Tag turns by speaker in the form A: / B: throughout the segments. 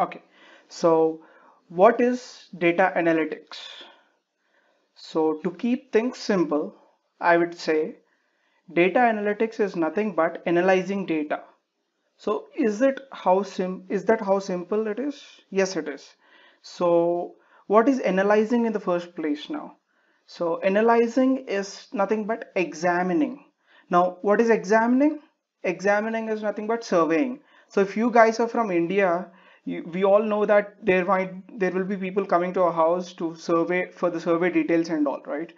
A: Okay, so what is data analytics? So to keep things simple, I would say data analytics is nothing but analyzing data. So is it how sim is that how simple it is? Yes, it is. So what is analyzing in the first place now? So analyzing is nothing but examining. Now what is examining? Examining is nothing but surveying. So if you guys are from India, you, we all know that there might there will be people coming to our house to survey for the survey details and all, right?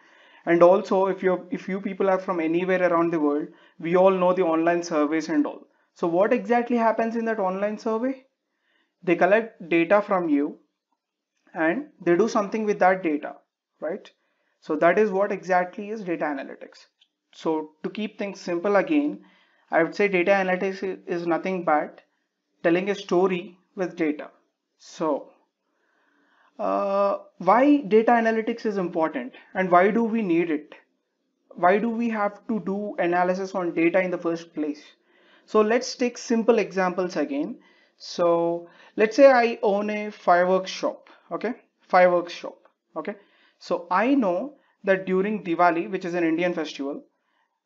A: And also if you if you people are from anywhere around the world, we all know the online surveys and all. So what exactly happens in that online survey? They collect data from you and they do something with that data, right? So that is what exactly is data analytics. So to keep things simple again, I would say data analytics is nothing but telling a story with data. So uh, why data analytics is important and why do we need it? Why do we have to do analysis on data in the first place? So let's take simple examples again. So let's say I own a fireworks shop, okay? Fireworks shop, okay? So I know that during Diwali, which is an Indian festival,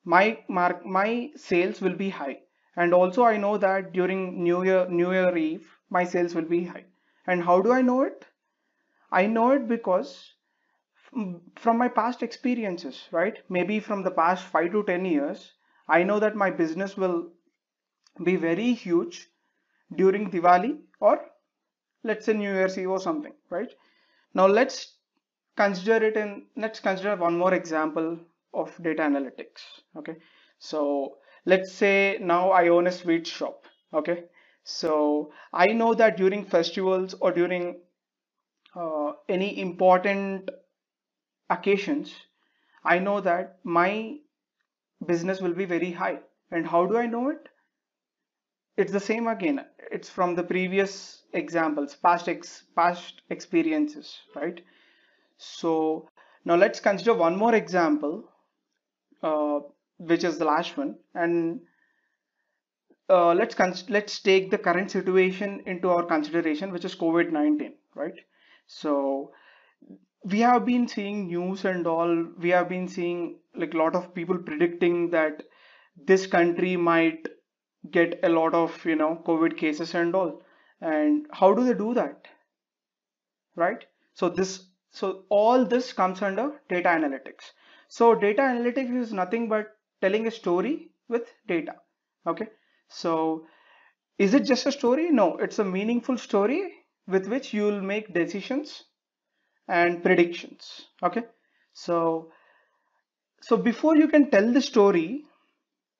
A: my mark my sales will be high and also I know that during New Year New Year Eve my sales will be high. And how do I know it? I know it because from my past experiences right? Maybe from the past 5 to 10 years I know that my business will be very huge during Diwali or let's say New Year's Eve or something right? Now let's consider it in let's consider one more example of data analytics okay? So let's say now I own a sweet shop okay so I know that during festivals or during uh, any important occasions I know that my business will be very high. And how do I know it? It's the same again. It's from the previous examples past ex past experiences right? So now let's consider one more example uh, which is the last one. And uh, let's let's take the current situation into our consideration which is COVID-19 right so we have been seeing news and all we have been seeing like a lot of people predicting that this country might get a lot of you know COVID cases and all and how do they do that right so this so all this comes under data analytics so data analytics is nothing but telling a story with data. Okay. So is it just a story? No, it's a meaningful story with which you will make decisions and predictions. Okay. So, so before you can tell the story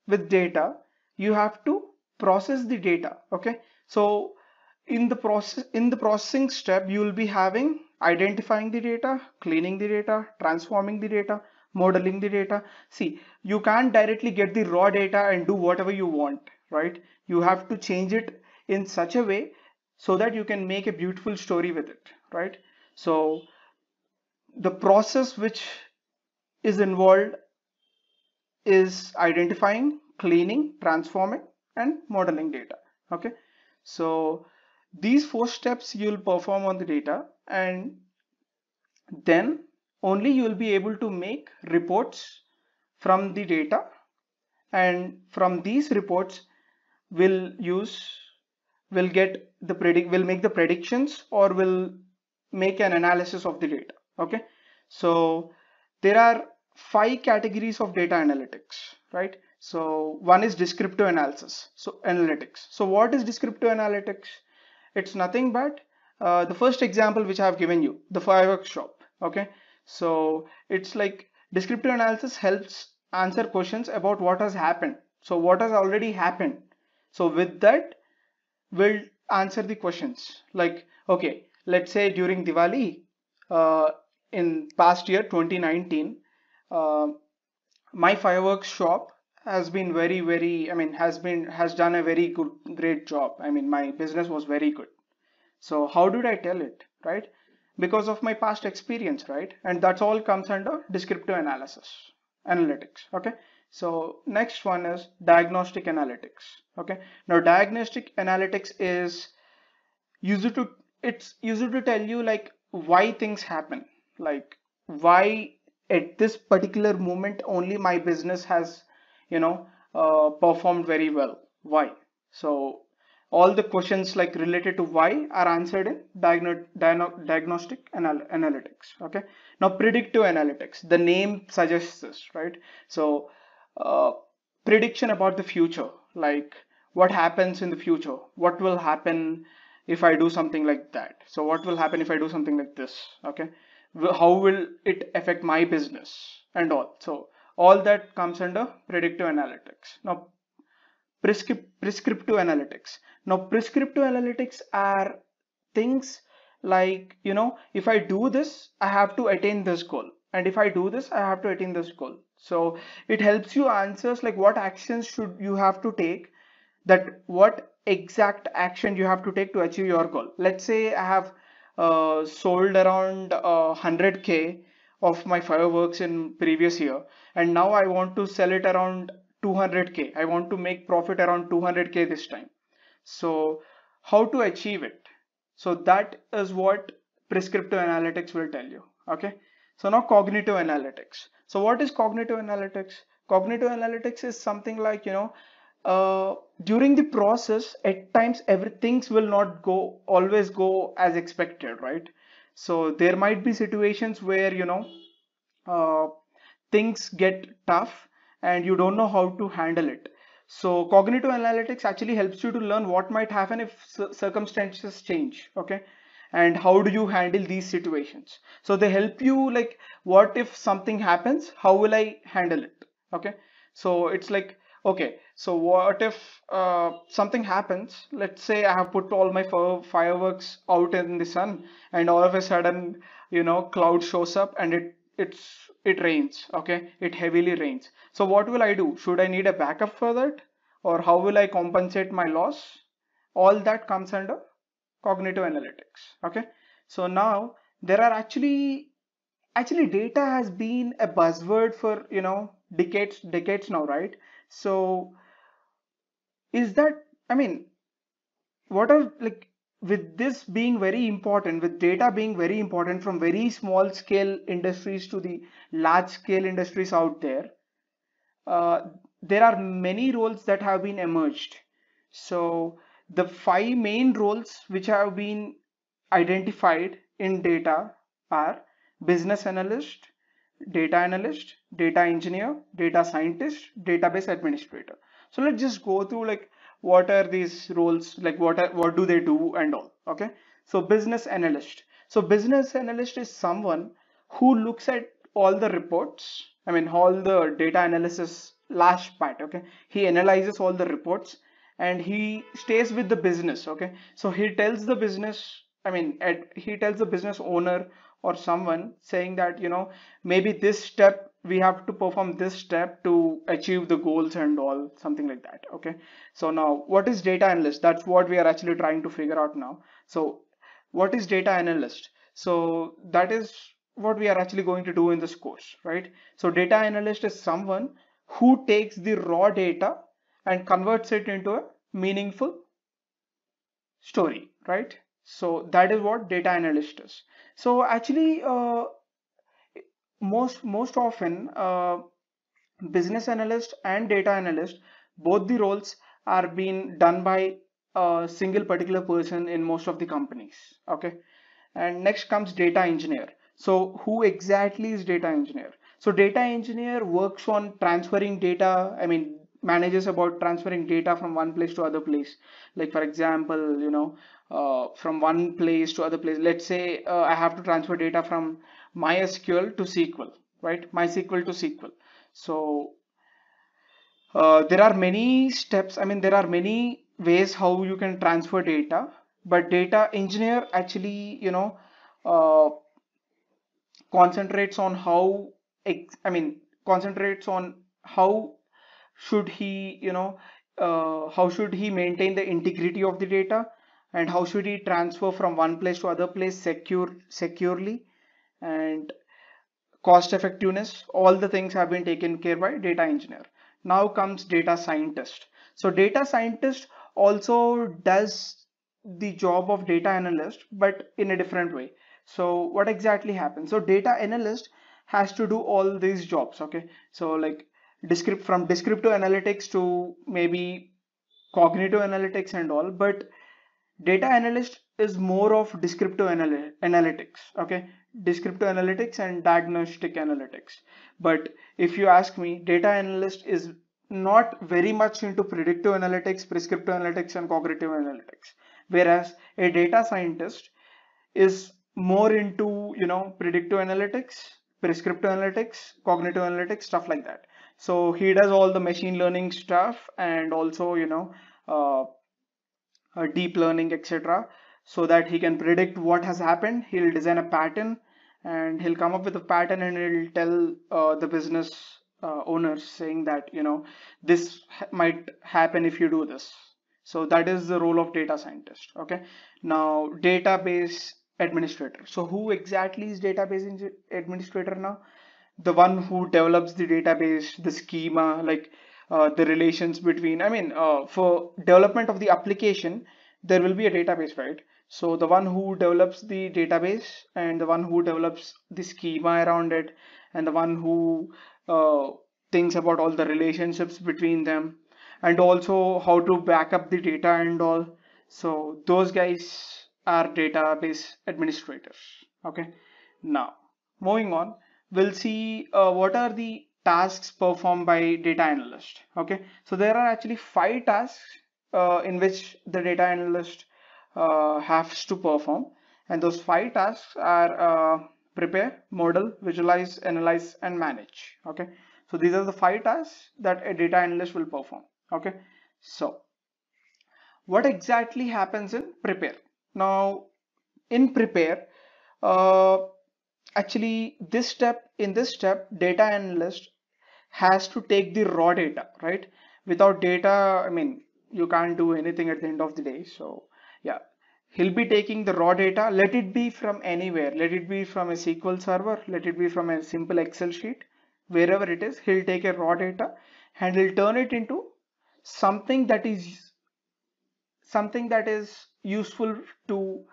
A: with data, you have to process the data. Okay. So in the process in the processing step you will be having identifying the data cleaning the data transforming the data modeling the data see you can't directly get the raw data and do whatever you want right? You have to change it in such a way so that you can make a beautiful story with it right? So the process which is involved is identifying cleaning transforming and modeling data okay? So these four steps you'll perform on the data and then only you will be able to make reports from the data and from these reports will use will get the predict will make the predictions or will make an analysis of the data okay so there are five categories of data analytics right so one is descriptive analysis so analytics so what is descriptive analytics it's nothing but uh, the first example which I have given you the fireworks shop okay so it's like descriptive analysis helps answer questions about what has happened. So what has already happened. So with that, we'll answer the questions like, okay, let's say during Diwali, uh, in past year 2019, uh, my fireworks shop has been very, very, I mean, has been, has done a very good, great job. I mean, my business was very good. So how did I tell it, right? because of my past experience, right? And that's all comes under descriptive analysis, analytics, okay? So next one is diagnostic analytics, okay? Now diagnostic analytics is used to it's used to tell you like why things happen. Like why at this particular moment only my business has you know uh, performed very well. Why? So all the questions like related to why are answered in diagno diagno diagnostic anal analytics okay? Now predictive analytics the name suggests this right? So uh, prediction about the future. Like what happens in the future? What will happen if I do something like that? So what will happen if I do something like this? Okay. How will it affect my business and all? So all that comes under predictive analytics. Now prescriptive analytics. Now prescriptive analytics are things like you know if I do this I have to attain this goal. And if I do this I have to attain this goal so it helps you answers like what actions should you have to take that what exact action you have to take to achieve your goal. Let's say I have uh, sold around uh, 100k of my fireworks in previous year and now I want to sell it around 200k I want to make profit around 200k this time. So how to achieve it? So that is what prescriptive analytics will tell you okay? So now cognitive analytics so what is cognitive analytics? Cognitive analytics is something like you know uh, during the process at times everything will not go always go as expected right? So there might be situations where you know uh, things get tough and you don't know how to handle it. So cognitive analytics actually helps you to learn what might happen if circumstances change okay and how do you handle these situations? So they help you like what if something happens? How will i handle it? Okay? So it's like okay so what if uh, something happens? Let's say i have put all my fireworks out in the sun and all of a sudden you know cloud shows up and it it's it rains okay? It heavily rains. So what will i do? Should i need a backup for that? Or how will i compensate my loss? All that comes under cognitive analytics okay? So now there are actually actually data has been a buzzword for you know decades decades now right? So is that i mean what are like with this being very important with data being very important from very small scale industries to the large scale industries out there uh, there are many roles that have been emerged. So the five main roles which have been identified in data are business analyst data analyst, data engineer, data scientist, database administrator. So let's just go through like what are these roles, like what are, what do they do and all. Okay. So business analyst. So business analyst is someone who looks at all the reports. I mean all the data analysis last part. Okay. He analyzes all the reports and he stays with the business. Okay. So he tells the business I mean, at, he tells the business owner or someone saying that you know maybe this step we have to perform this step to achieve the goals and all something like that okay so now what is data analyst that's what we are actually trying to figure out now so what is data analyst so that is what we are actually going to do in this course right so data analyst is someone who takes the raw data and converts it into a meaningful story right? So that is what data analyst is. So actually uh, most most often uh, business analyst and data analyst both the roles are being done by a single particular person in most of the companies okay? And next comes data engineer. So who exactly is data engineer? So data engineer works on transferring data i mean manages about transferring data from one place to other place. Like for example you know uh, from one place to other place. Let's say uh, i have to transfer data from mysql to sql right? Mysql to sql so uh, there are many steps. I mean there are many ways how you can transfer data but data engineer actually you know uh, concentrates on how i mean concentrates on how should he you know uh, how should he maintain the integrity of the data? And how should he transfer from one place to other place secure securely? And cost effectiveness all the things have been taken care by data engineer. Now comes data scientist. So data scientist also does the job of data analyst but in a different way. So what exactly happens? So data analyst has to do all these jobs okay? So like descript from descriptive analytics to maybe cognitive analytics and all but data analyst is more of descriptive anal analytics okay? Descriptive analytics and diagnostic analytics. But if you ask me data analyst is not very much into predictive analytics prescriptive analytics and cognitive analytics. Whereas a data scientist is more into you know predictive analytics prescriptive analytics cognitive analytics stuff like that so he does all the machine learning stuff and also you know uh, uh, deep learning etc so that he can predict what has happened. He'll design a pattern and he'll come up with a pattern and he'll tell uh, the business uh, owners saying that you know this might happen if you do this. So that is the role of data scientist okay? Now database administrator. So who exactly is database administrator now the one who develops the database the schema like uh, the relations between i mean uh, for development of the application there will be a database right? So the one who develops the database and the one who develops the schema around it and the one who uh, thinks about all the relationships between them and also how to back up the data and all. So those guys are database administrators. Okay? Now moving on we'll see uh, what are the tasks performed by data analyst okay? So there are actually five tasks uh, in which the data analyst uh, has to perform. And those five tasks are uh, prepare model visualize analyze and manage okay? So these are the five tasks that a data analyst will perform okay? So what exactly happens in prepare? Now in prepare uh, actually this step in this step data analyst has to take the raw data right? Without data i mean you can't do anything at the end of the day. So yeah. He'll be taking the raw data. Let it be from anywhere. Let it be from a sql server. Let it be from a simple excel sheet. Wherever it is he'll take a raw data and he'll turn it into something that is something that is useful to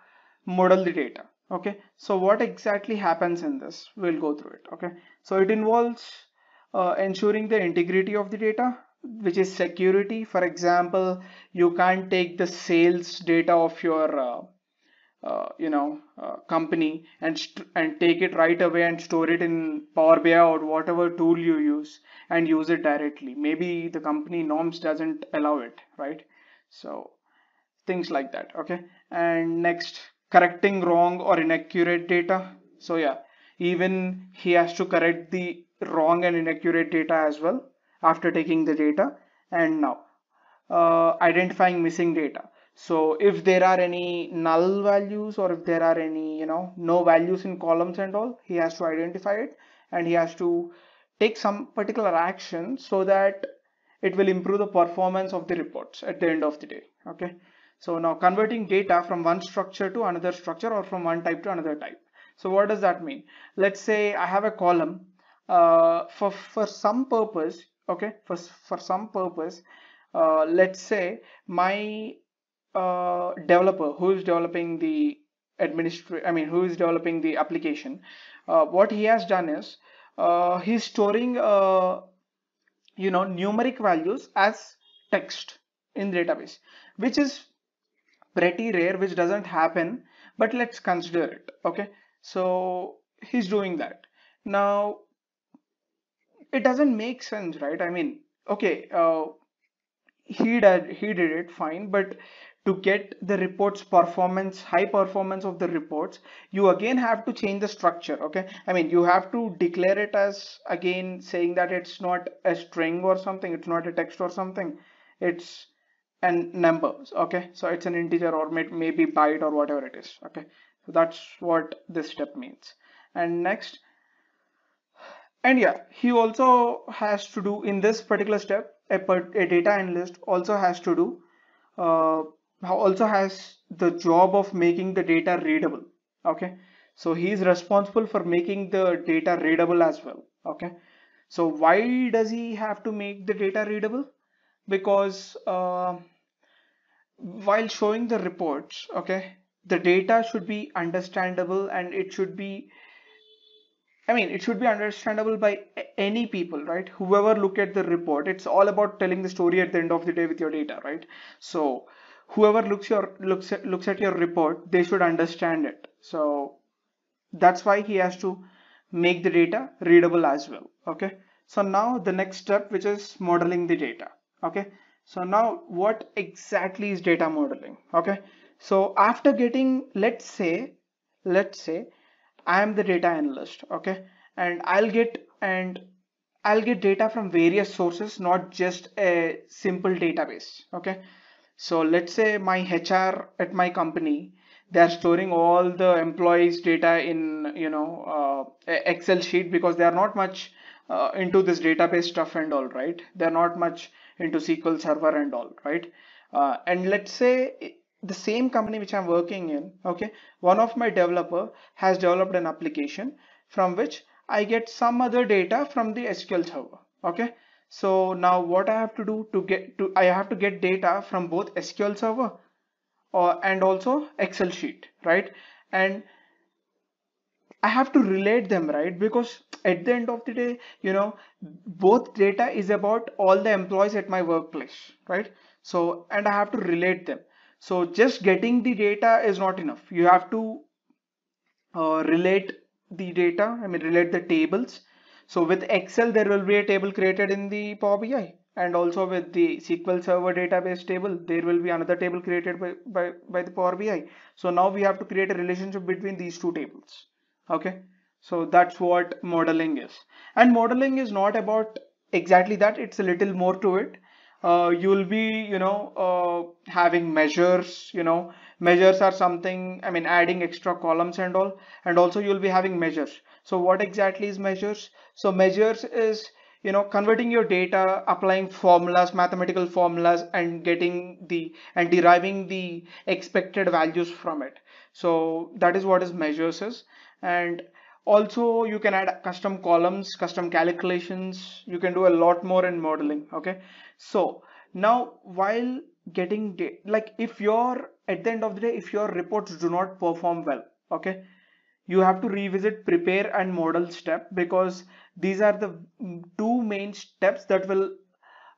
A: model the data okay so what exactly happens in this? We'll go through it okay? So it involves uh, ensuring the integrity of the data which is security. For example you can't take the sales data of your uh, uh, you know uh, company and and take it right away and store it in Power BI or whatever tool you use and use it directly. Maybe the company norms doesn't allow it right? So things like that okay? And next correcting wrong or inaccurate data. So yeah even he has to correct the wrong and inaccurate data as well after taking the data. And now uh, identifying missing data. So if there are any null values or if there are any you know no values in columns and all he has to identify it and he has to take some particular action so that it will improve the performance of the reports at the end of the day. Okay so now converting data from one structure to another structure or from one type to another type. So what does that mean? Let's say I have a column uh, for, for some purpose, okay, for, for some purpose, uh, let's say my uh, developer who is developing the administrator, I mean, who is developing the application, uh, what he has done is uh, he's storing, uh, you know, numeric values as text in the database, which is pretty rare which doesn't happen but let's consider it okay? So he's doing that. Now it doesn't make sense right? I mean okay uh, he did he did it fine but to get the reports performance high performance of the reports you again have to change the structure okay? I mean you have to declare it as again saying that it's not a string or something it's not a text or something. It's and numbers okay? So it's an integer or maybe byte or whatever it is okay? So that's what this step means. And next and yeah he also has to do in this particular step a, a data analyst also has to do uh, also has the job of making the data readable okay? So he is responsible for making the data readable as well okay? So why does he have to make the data readable because uh, while showing the reports okay the data should be understandable and it should be I mean, it should be understandable by any people, right? Whoever look at the report, it's all about telling the story at the end of the day with your data, right? So whoever looks your looks at, looks at your report, they should understand it. So that's why he has to make the data readable as well. Okay. So now the next step, which is modeling the data. Okay. So now what exactly is data modeling? Okay. So after getting, let's say, let's say I am the data analyst, okay, and I'll get and I'll get data from various sources, not just a simple database, okay. So let's say my HR at my company, they're storing all the employees data in, you know, uh, Excel sheet because they are not much uh, into this database stuff and all, right? They're not much into SQL Server and all, right? Uh, and let's say the same company which I'm working in, okay, one of my developer has developed an application from which I get some other data from the SQL server, okay. So now what I have to do to get to, I have to get data from both SQL server or and also Excel sheet, right? And I have to relate them, right? Because at the end of the day, you know, both data is about all the employees at my workplace, right? So, and I have to relate them. So just getting the data is not enough. You have to uh, relate the data, I mean relate the tables. So with Excel, there will be a table created in the Power BI and also with the SQL Server database table, there will be another table created by, by, by the Power BI. So now we have to create a relationship between these two tables. Okay. So that's what modeling is. And modeling is not about exactly that. It's a little more to it. Uh, you'll be you know uh, having measures you know. Measures are something i mean adding extra columns and all. And also you'll be having measures. So what exactly is measures? So measures is you know converting your data applying formulas mathematical formulas and getting the and deriving the expected values from it. So that is what is measures is and also you can add custom columns custom calculations. You can do a lot more in modeling okay? So now while getting like if you're at the end of the day if your reports do not perform well okay? You have to revisit prepare and model step because these are the two main steps that will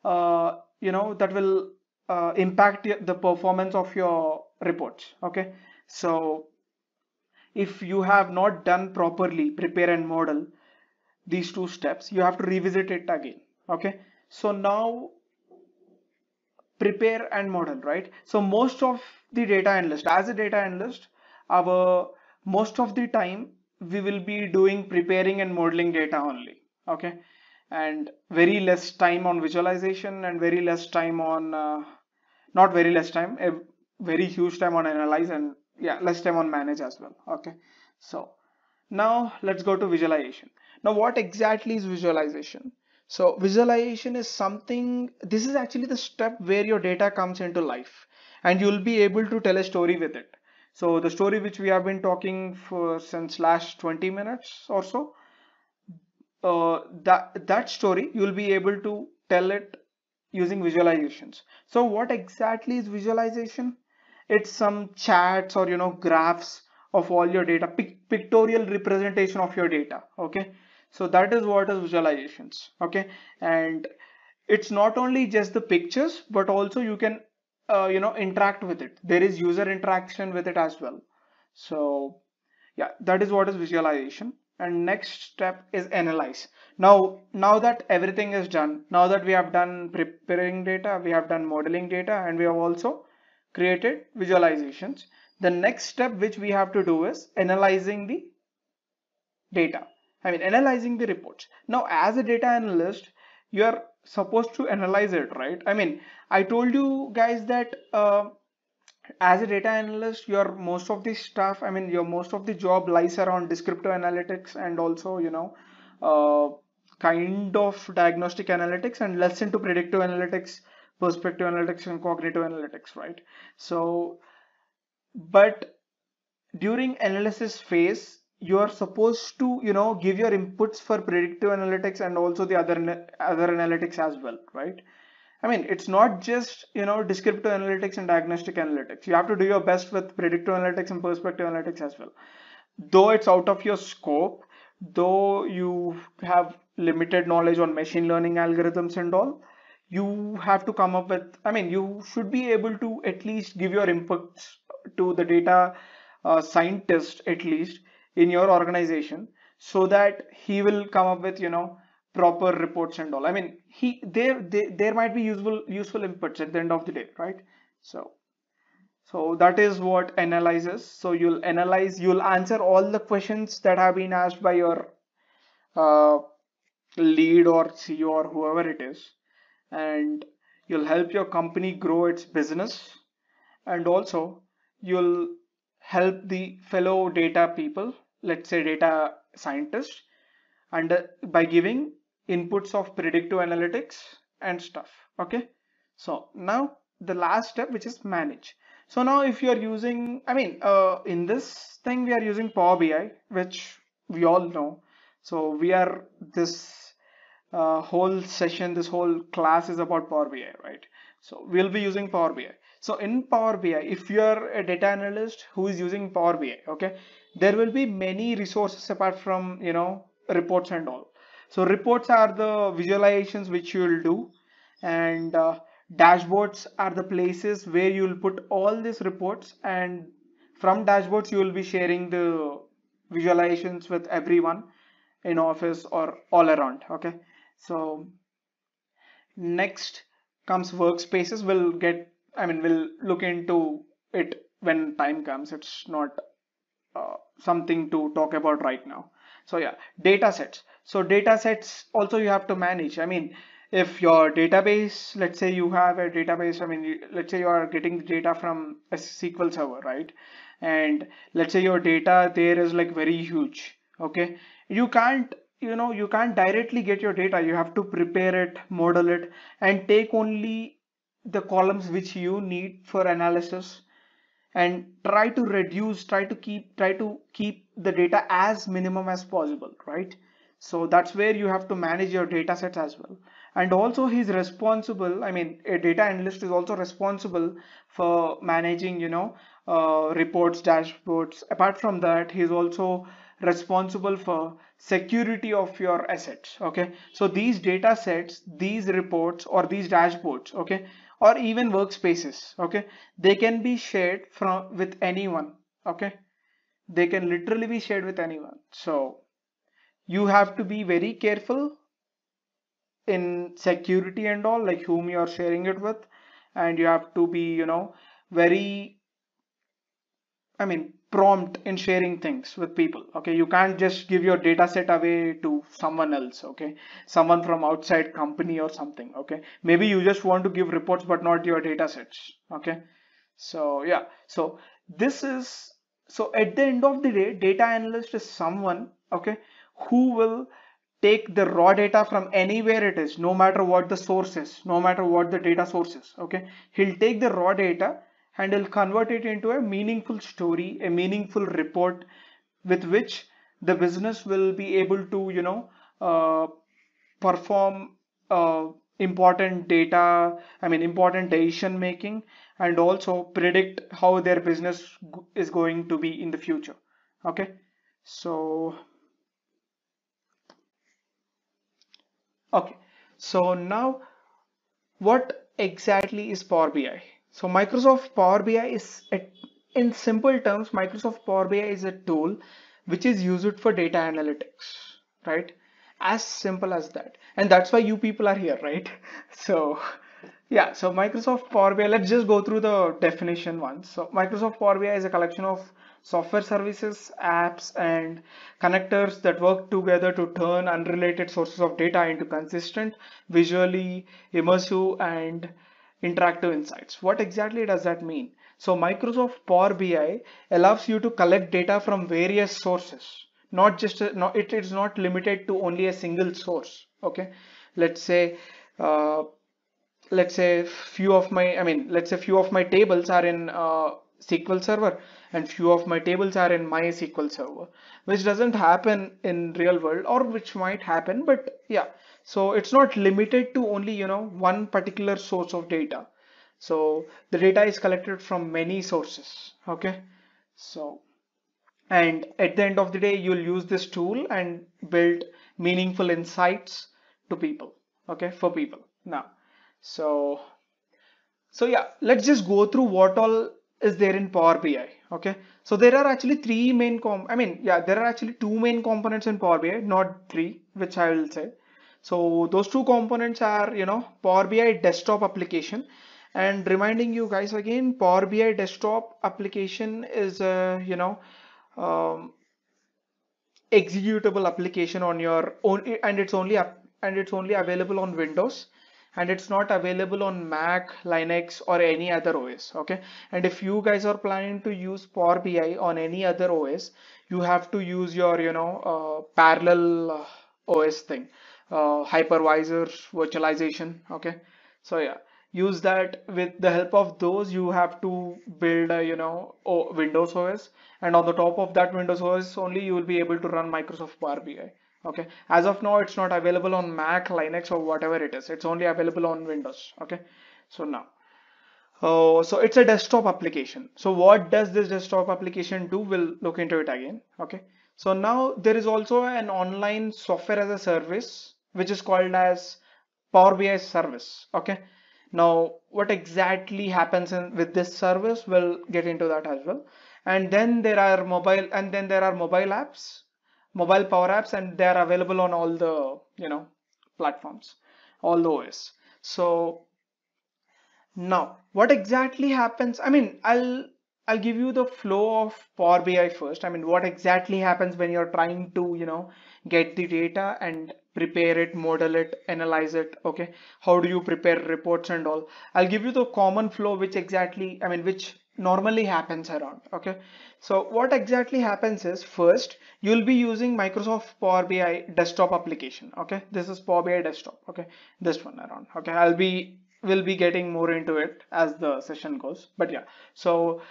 A: uh, you know that will uh, impact the performance of your reports okay? So if you have not done properly prepare and model these two steps. You have to revisit it again okay? So now prepare and model right? So most of the data analyst as a data analyst our most of the time we will be doing preparing and modeling data only okay? And very less time on visualization and very less time on uh, not very less time a very huge time on analyze and yeah less time on manage as well okay so now let's go to visualization now what exactly is visualization so visualization is something, this is actually the step where your data comes into life and you'll be able to tell a story with it. So the story which we have been talking for since last 20 minutes or so, uh, that, that story you'll be able to tell it using visualizations. So what exactly is visualization? It's some charts or you know graphs of all your data, pictorial representation of your data. Okay? So that is what is visualizations okay? And it's not only just the pictures but also you can uh, you know interact with it. There is user interaction with it as well. So yeah that is what is visualization. And next step is analyze. Now now that everything is done now that we have done preparing data we have done modeling data and we have also created visualizations the next step which we have to do is analyzing the data I mean, analyzing the reports. Now, as a data analyst, you are supposed to analyze it, right? I mean, I told you guys that uh, as a data analyst, your most of the stuff, I mean, your most of the job lies around descriptive analytics and also, you know, uh, kind of diagnostic analytics and less into predictive analytics, perspective analytics, and cognitive analytics, right? So, but during analysis phase, you are supposed to you know give your inputs for predictive analytics and also the other other analytics as well right I mean, it's not just, you know, descriptive analytics and diagnostic analytics. You have to do your best with predictive analytics and perspective analytics as well. Though it's out of your scope, though you have limited knowledge on machine learning algorithms and all, you have to come up with, I mean, you should be able to at least give your inputs to the data uh, scientist at least in your organization so that he will come up with, you know, proper reports and all. I mean he there there, there might be useful useful inputs at the end of the day right? So so that is what analyzes so you'll analyze you'll answer all the questions that have been asked by your uh, lead or ceo or whoever it is and you'll help your company grow its business. And also you'll help the fellow data people let's say data scientists and uh, by giving inputs of predictive analytics and stuff okay? So now the last step which is manage. So now if you are using i mean uh, in this thing we are using power bi which we all know. So we are this uh, whole session this whole class is about power bi right? So we'll be using power bi so in power bi if you are a data analyst who is using power bi okay there will be many resources apart from you know reports and all. So reports are the visualizations which you will do and uh, dashboards are the places where you will put all these reports and from dashboards you will be sharing the visualizations with everyone in office or all around okay so next comes workspaces. We'll get i mean we'll look into it when time comes. It's not uh, something to talk about right now. So yeah data sets. So data sets also you have to manage. I mean if your database let's say you have a database i mean let's say you are getting data from a sql server right? And let's say your data there is like very huge okay? You can't you know you can't directly get your data. You have to prepare it model it and take only the columns which you need for analysis and try to reduce try to keep try to keep the data as minimum as possible right? So that's where you have to manage your data sets as well. And also he's responsible i mean a data analyst is also responsible for managing you know uh, reports dashboards. Apart from that he's also responsible for security of your assets okay? So these data sets these reports or these dashboards okay? Or even workspaces okay? They can be shared from with anyone okay? They can literally be shared with anyone. So you have to be very careful in security and all like whom you are sharing it with. And you have to be you know very i mean prompt in sharing things with people okay? You can't just give your data set away to someone else okay? Someone from outside company or something okay? Maybe you just want to give reports but not your data sets okay? So yeah. So this is so at the end of the day data analyst is someone okay who will take the raw data from anywhere it is no matter what the source is no matter what the data source is okay? He'll take the raw data and he'll convert it into a meaningful story, a meaningful report with which the business will be able to, you know, uh, perform uh, important data, I mean, important decision making and also predict how their business is going to be in the future. Okay, so okay, so now what exactly is Power BI? So Microsoft Power BI is, in simple terms, Microsoft Power BI is a tool which is used for data analytics, right? As simple as that. And that's why you people are here, right? So yeah, so Microsoft Power BI, let's just go through the definition once. So Microsoft Power BI is a collection of software services, apps, and connectors that work together to turn unrelated sources of data into consistent, visually immersive, and interactive insights. What exactly does that mean? So Microsoft Power BI allows you to collect data from various sources. Not just a, no, it is not limited to only a single source. Okay, let's say uh, let's say few of my I mean let's say few of my tables are in uh, SQL Server and few of my tables are in MySQL Server, which doesn't happen in real world or which might happen, but yeah. So it's not limited to only you know one particular source of data. So the data is collected from many sources okay? So and at the end of the day you'll use this tool and build meaningful insights to people okay? For people. Now so so yeah let's just go through what all is there in power bi okay? So there are actually three main com i mean yeah there are actually two main components in power bi not three which i will say so those two components are you know power bi desktop application. And reminding you guys again power bi desktop application is you know um, executable application on your own and it's only and it's only available on windows. And it's not available on mac linux or any other os okay? And if you guys are planning to use power bi on any other os you have to use your you know uh, parallel uh, os thing uh, hypervisor virtualization okay? So yeah use that with the help of those you have to build a you know windows os and on the top of that windows os only you will be able to run microsoft power bi okay? As of now it's not available on mac linux or whatever it is. It's only available on windows okay? So now oh so it's a desktop application. So what does this desktop application do? We'll look into it again okay? So now there is also an online software as a service which is called as Power BI service. Okay. Now, what exactly happens in, with this service? We'll get into that as well. And then there are mobile, and then there are mobile apps, mobile Power Apps, and they are available on all the you know platforms, all the OS. So now, what exactly happens? I mean, I'll I'll give you the flow of Power BI first. I mean, what exactly happens when you're trying to, you know, get the data and prepare it, model it, analyze it. Okay. How do you prepare reports and all? I'll give you the common flow, which exactly, I mean, which normally happens around. Okay. So what exactly happens is first, you'll be using Microsoft Power BI desktop application. Okay. This is Power BI desktop. Okay. This one around. Okay. I'll be, we'll be getting more into it as the session goes. But yeah. So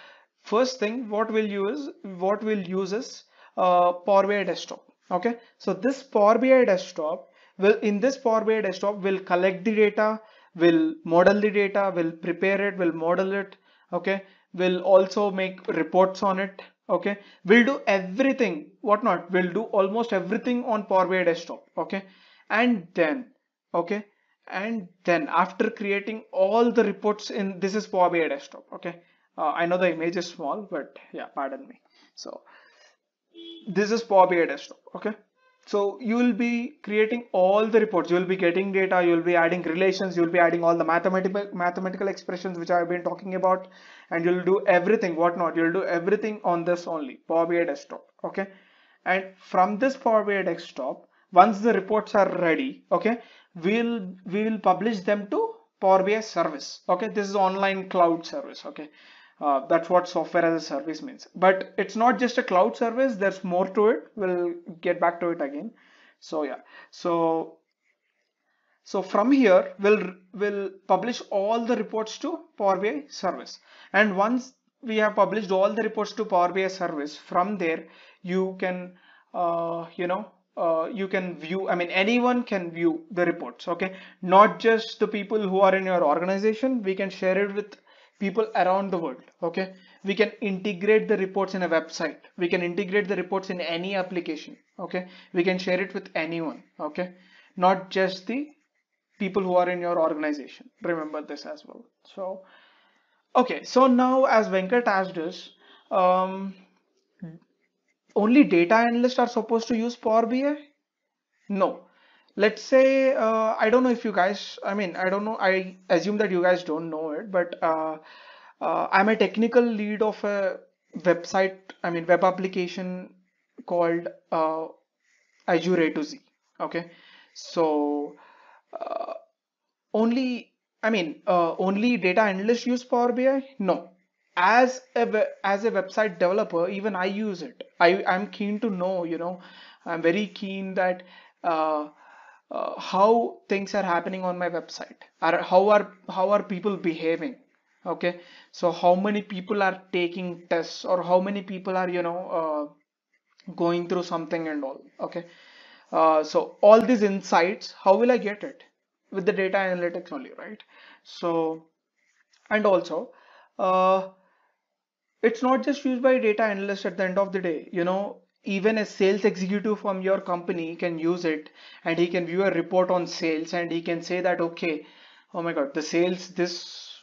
A: first thing what we'll use what we'll use is uh, Power BI desktop okay? So this Power BI desktop will in this Power BI desktop will collect the data will model the data will prepare it will model it okay? Will also make reports on it okay? We'll do everything whatnot we'll do almost everything on Power BI desktop okay? And then okay? And then after creating all the reports in this is Power BI desktop okay uh, I know the image is small, but yeah, pardon me. So this is Power BI desktop. Okay. So you will be creating all the reports. You will be getting data. You will be adding relations. You will be adding all the mathematical mathematical expressions which I have been talking about, and you'll do everything. What not? You'll do everything on this only Power BI desktop. Okay. And from this Power BI desktop, once the reports are ready, okay, we'll we will publish them to Power BI service. Okay. This is online cloud service. Okay uh, that's what software as a service means. But it's not just a cloud service. There's more to it. We'll get back to it again. So yeah. So so from here, we'll we'll publish all the reports to Power BI service. And once we have published all the reports to Power BI service, from there you can uh, you know uh, you can view i mean anyone can view the reports okay not just the people who are in your organization we can share it with people around the world okay? We can integrate the reports in a website. We can integrate the reports in any application okay? We can share it with anyone okay? Not just the people who are in your organization. Remember this as well. So okay. So now as venkat asked us um, only data analysts are supposed to use power bi no let's say uh, I don't know if you guys I mean I don't know I assume that you guys don't know it but uh, uh, I'm a technical lead of a website I mean web application called uh, Azure A to Z okay? So uh, only I mean uh, only data analysts use Power BI no. As a as a website developer even I use it. I I'm keen to know you know I'm very keen that uh, how things are happening on my website. Are how are how are people behaving? Okay. So how many people are taking tests or how many people are you know uh, going through something and all. Okay. Uh, so all these insights how will i get it? With the data analytics only right? So and also uh, it's not just used by data analyst at the end of the day you know even a sales executive from your company can use it and he can view a report on sales and he can say that okay oh my god the sales this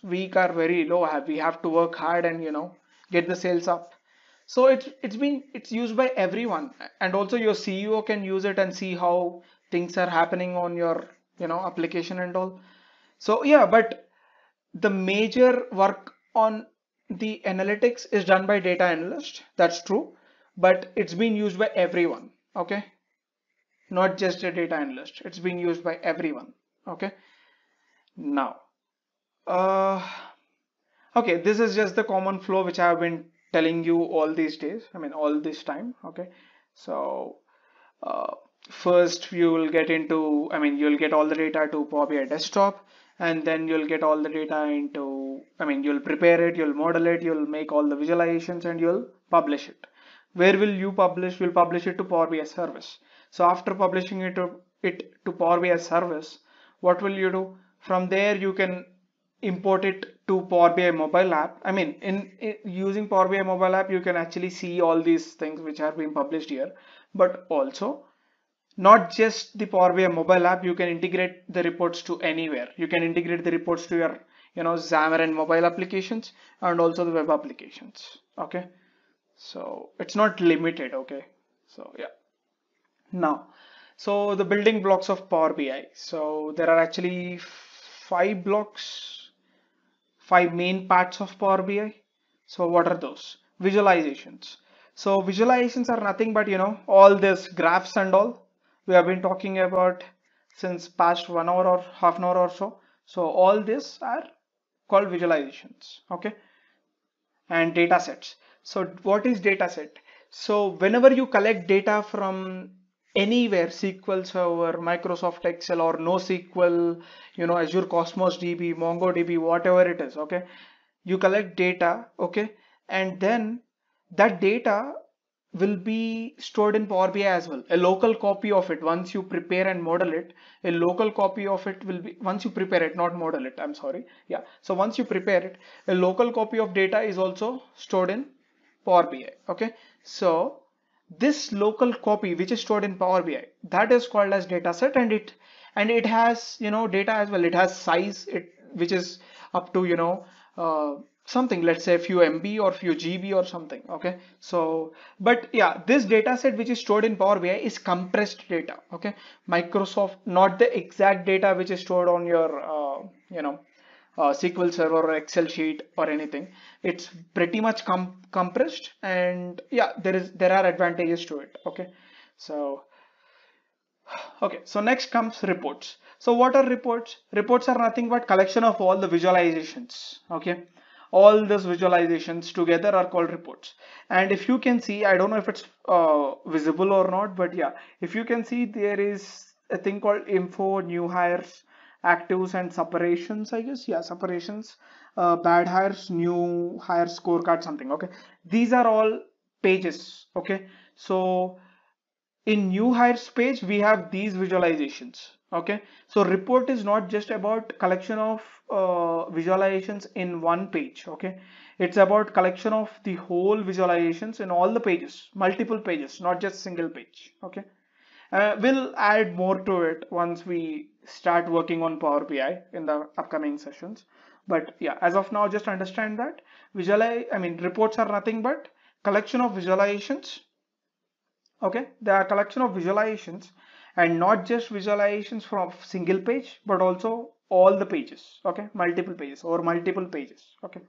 A: week are very low. We have to work hard and you know get the sales up. So it's it's been it's used by everyone. And also your ceo can use it and see how things are happening on your you know application and all. So yeah but the major work on the analytics is done by data analyst. That's true but it's being used by everyone okay? Not just a data analyst. It's being used by everyone okay? Now uh okay this is just the common flow which i have been telling you all these days i mean all this time okay? So uh, first you will get into i mean you'll get all the data to power bi desktop and then you'll get all the data into i mean you'll prepare it you'll model it you'll make all the visualizations and you'll publish it where will you publish will publish it to power bi service so after publishing it to it to power bi service what will you do from there you can import it to Power BI mobile app. I mean, in, in, using Power BI mobile app, you can actually see all these things which are being published here. But also, not just the Power BI mobile app, you can integrate the reports to anywhere. You can integrate the reports to your, you know, Xamarin mobile applications and also the web applications. Okay, so it's not limited. Okay, so yeah. Now, so the building blocks of Power BI. So there are actually five blocks, five main parts of Power BI. So what are those? Visualizations. So visualizations are nothing but, you know, all this graphs and all we have been talking about since past one hour or half an hour or so. So all this are called visualizations. Okay. And data sets. So what is data set? So whenever you collect data from anywhere SQL Server, Microsoft Excel or NoSQL, you know, Azure Cosmos DB, MongoDB, whatever it is, okay? You collect data, okay? And then that data will be stored in Power BI as well. A local copy of it, once you prepare and model it, a local copy of it will be, once you prepare it, not model it, I'm sorry. Yeah, so once you prepare it, a local copy of data is also stored in Power BI, okay? So this local copy which is stored in Power BI that is called as data set and it and it has you know data as well. It has size it which is up to you know uh, something let's say a few MB or few GB or something okay? So but yeah this data set which is stored in Power BI is compressed data okay? Microsoft not the exact data which is stored on your uh, you know SQL Server or Excel sheet or anything. It's pretty much com compressed and yeah, there is there are advantages to it. Okay, so okay, so next comes reports. So what are reports? Reports are nothing but collection of all the visualizations. Okay, all those visualizations together are called reports. And if you can see, I don't know if it's uh, visible or not, but yeah, if you can see, there is a thing called info new hires actives and separations i guess. Yeah separations uh, bad hires new hire scorecard something okay. These are all pages okay. So in new hires page we have these visualizations okay. So report is not just about collection of uh, visualizations in one page okay. It's about collection of the whole visualizations in all the pages multiple pages not just single page okay uh, we'll add more to it once we start working on Power BI in the upcoming sessions. But yeah, as of now, just understand that visualize, I mean, reports are nothing but collection of visualizations. Okay, they are collection of visualizations and not just visualizations from single page, but also all the pages. Okay, multiple pages or multiple pages. Okay,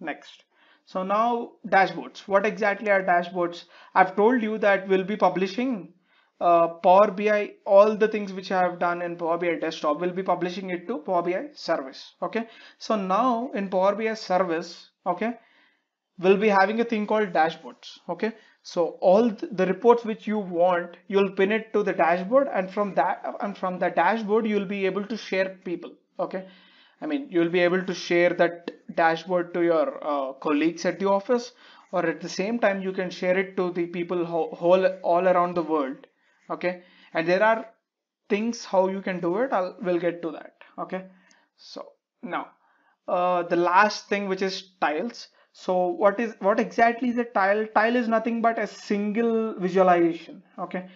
A: next. So now dashboards. What exactly are dashboards? I've told you that we'll be publishing uh, Power BI, all the things which I have done in Power BI desktop will be publishing it to Power BI service. Okay. So now in Power BI service, okay, we'll be having a thing called dashboards. Okay. So all the reports which you want, you'll pin it to the dashboard and from that and from the dashboard, you'll be able to share people. Okay. I mean, you'll be able to share that dashboard to your uh, colleagues at the office or at the same time, you can share it to the people whole all around the world okay? And there are things how you can do it. I'll we'll get to that. Okay? So now uh, the last thing which is tiles. So what is what exactly is a tile? Tile is nothing but a single visualization. Okay?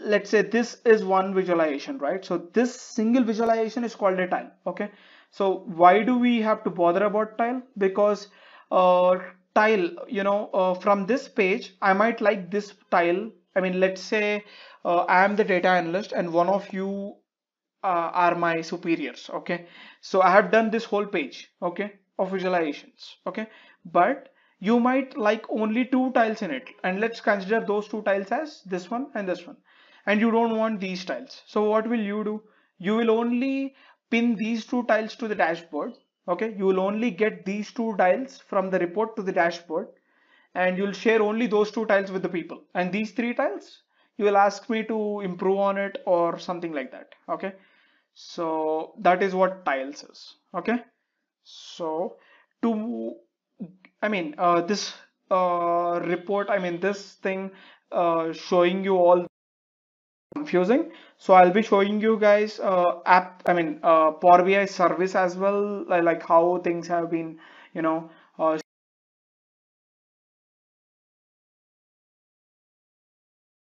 A: Let's say this is one visualization right? So this single visualization is called a tile. Okay? So why do we have to bother about tile? Because uh, tile you know uh, from this page I might like this tile. I mean let's say uh, I am the data analyst and one of you uh, are my superiors okay? So I have done this whole page okay of visualizations okay? But you might like only two tiles in it and let's consider those two tiles as this one and this one. And you don't want these tiles. So what will you do? You will only pin these two tiles to the dashboard okay? You will only get these two tiles from the report to the dashboard and you'll share only those two tiles with the people. And these three tiles you will ask me to improve on it or something like that okay? So that is what tiles is okay? So to i mean uh, this uh, report i mean this thing uh, showing you all confusing. So i'll be showing you guys uh, app i mean uh, power bi service as well like how things have been you know uh,